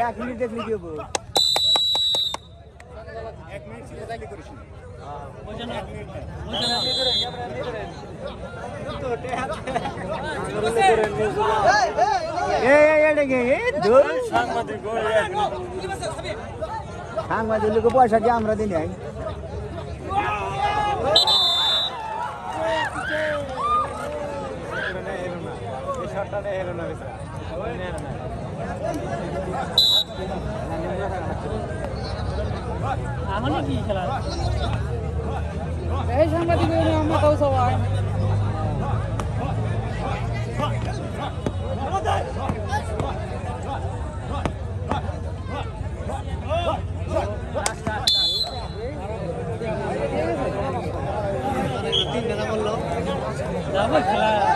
এক মিনিট দেখলি কি হব? কে সাংবাদিক লোক পয়সা দিয়ে আমরা দিই এখনও কি খেলা এই সাংবাদিক মাথাও সবাই যাব খেলা।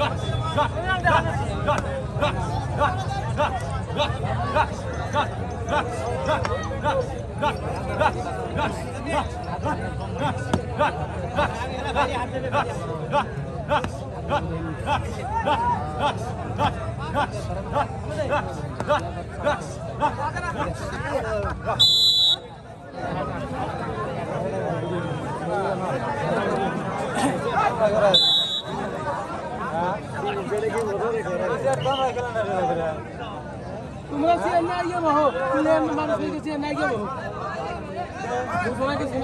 Gracias. তোমরা চেয়ে না গিয়ে বহো প্লেন মানুষ হয়ে চেয়ে না গিয়ে বহো বুঝব না কিছু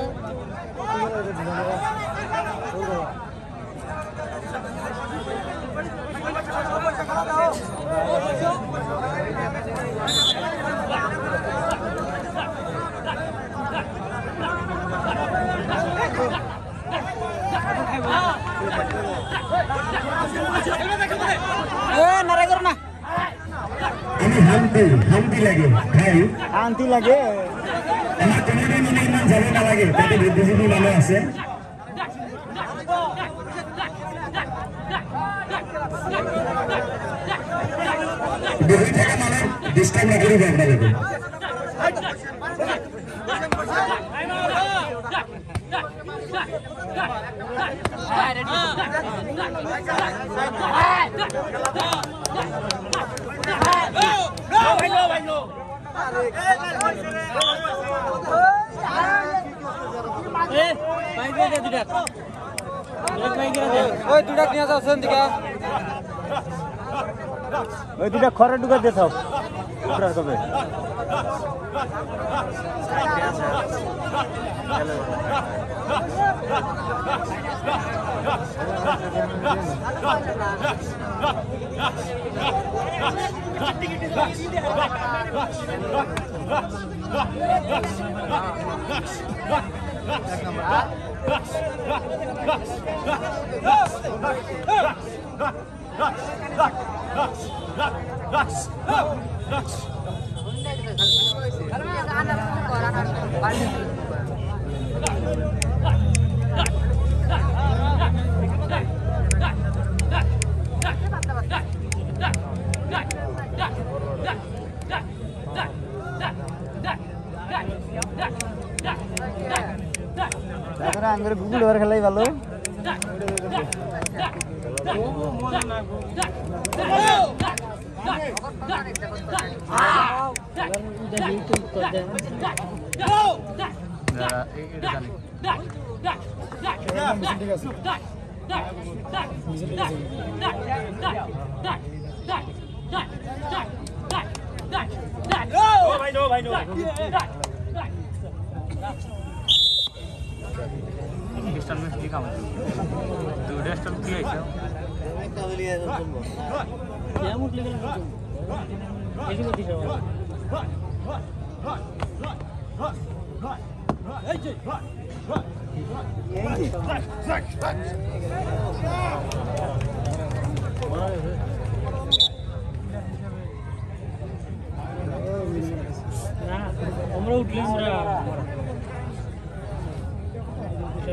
এ নারাই করো না আমি শান্তি শান্তি লাগে খাই শান্তি লাগে আমাৰ কমিটি মানে ইমান যাব নালাগে তাতে বুদ্ধিজীৱী মানুহ আছে বহি থকা মানুহ ডিষ্টাৰ্ব নকৰিব আপোনালোকে এ বাইক ওই দুটা নিয়ে যাও সেন দিকে ওই দুটা খড়ে Lux, Lux, Lux, Lux, gaan weer gelijk. Oh, I know, I know. ডেস্টাল মেস দিয়ে কামাই তো ডেস্টাল কি আইছে কেমন লেগে গেল এই যে দিশা এই যে আমরা উঠলে আমরা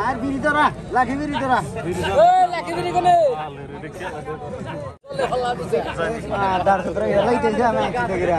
আর বিড়ি তোরা লাখি বিড়ি তোরা লাখি বিড়ি কোনে দাঁড় তো করে লাইতে যা না কি দেখে রা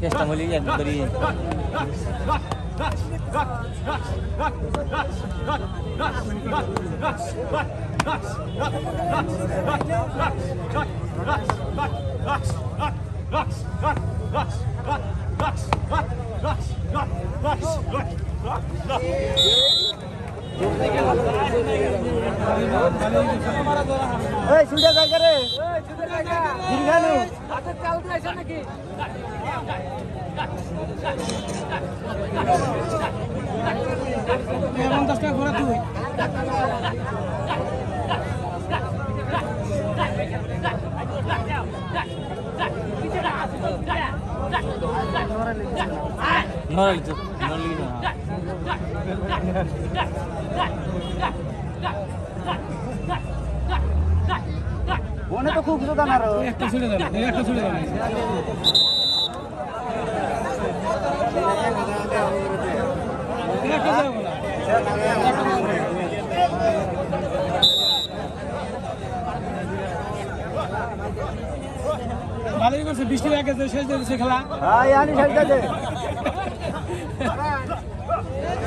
Ya estamos lidiando, beri. Rocks, rocks, rocks, rocks, rocks, rocks, rocks, rocks. এই সুজা জায়গা রে দীর্ঘানু হাতে চাল দিয়েছে নাকি এমন দশ টাকা ঘোরা তুই Thank you. ওনে তো খুব জোদান আর। একটা ছুড়ে দাও একটা ছুড়ে দাও একটা দাও ভালোই করছে বৃষ্টির আগে শেষ দিয়েছে খেলা। হ্যাঁ আনি শেষ দিয়েছে।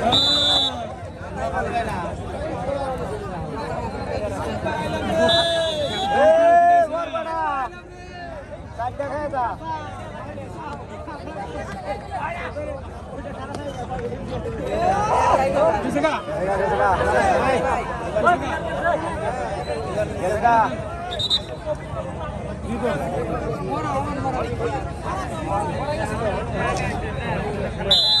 তো এই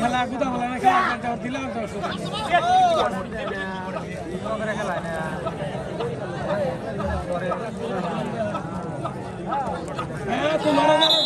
খেলা গুদা বলে না খেলা দিলাম তো হ্যাঁ তোমার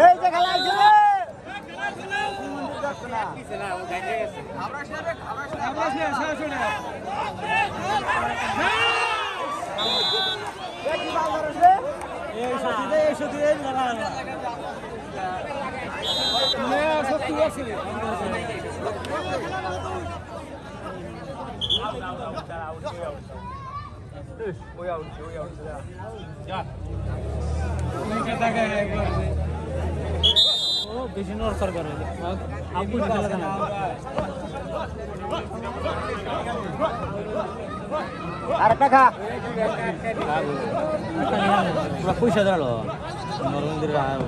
এই যে খেলা আছে এই সত্যি এই সত্যি বেশি নর সরকার আপনি খেলা আর একটা পয়সা মন্দিরে আয়া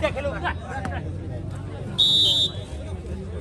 Jack, hello.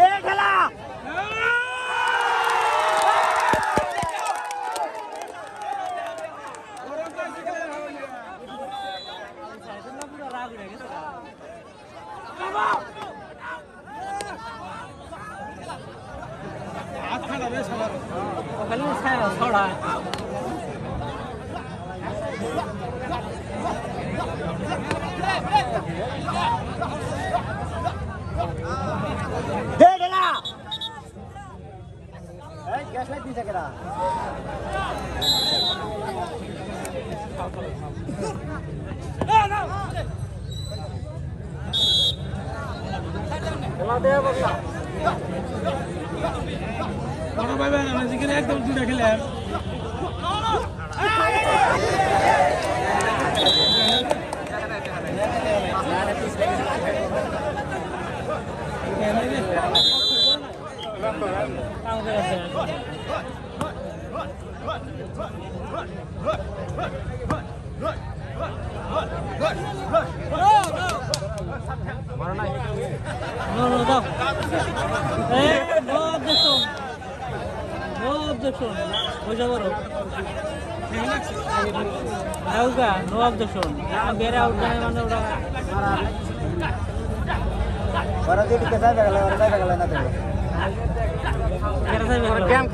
哎，看 বড় ভাই ভাই না যেখানে একদম দুটা খেলে আর No, no, দাও এই নো অবজেকশন বেরে আউট মানে মানে ওটা ওরা যদি কেসা দেখালে ওরা দেখালে না দেবে বেরে যাবে গেম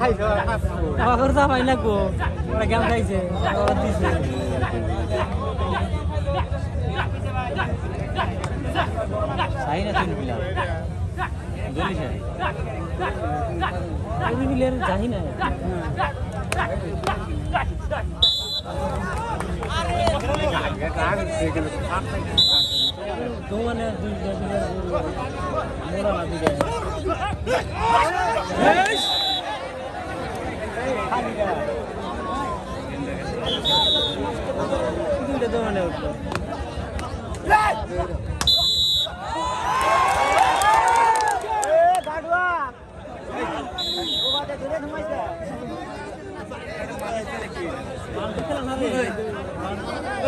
আমার যা পাই না গো। খাইছে ওরা দিছে। সাই না তিন পিলা গলিছে আমি বিলের যাই না তো মানে দুই মোড়া না দিকে দুইটা তো মানে উঠল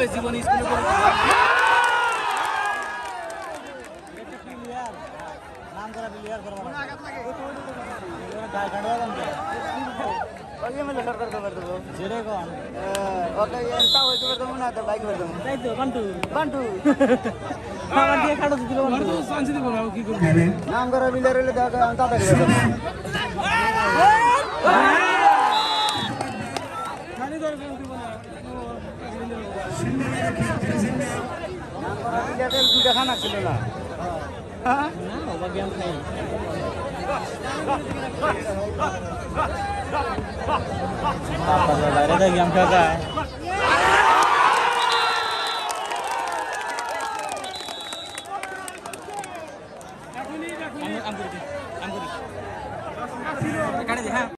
জীবন স্কুলে নাম করা বিলিয়ার করবা না গায় কাটবা কেন ওকে মেলে সরকার খবর দেবো জেরে কোন ওকে এন্টা হইতে পারব না তো বাইক করে দেবো তাই তো বান্টু বান্টু আমার দিয়ে কাটো দিল বান্টু শান্তি দিব না কি করব নাম করা হলে দেখো আমি তাড়াতাড়ি খালি ধরে দিব না নাম করা বিলিয়ারের দুটা খানা ছিল না হ্যাঁ না ওবা গেম খাই বাইরে গেম খেলা